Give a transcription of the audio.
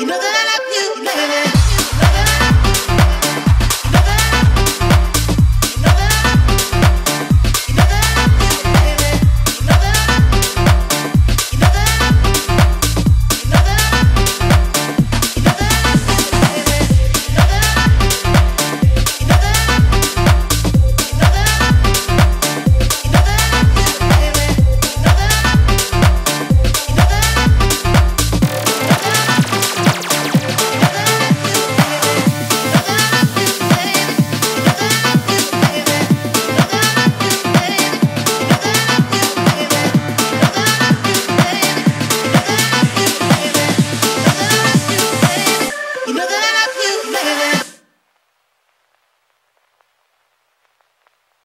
You know that I love you. baby.